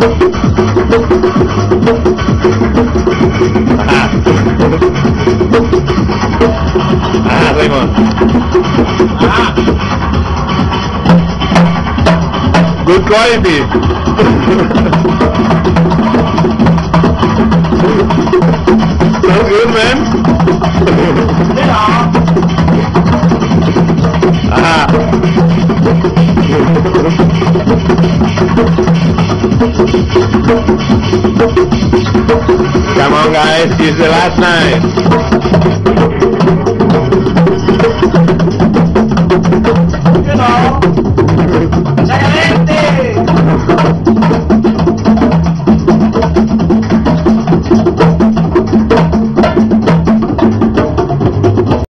Ah. Ah, Raymond. Ah. Good quality. so good, man. Ah. Come on, guys. It's the last night.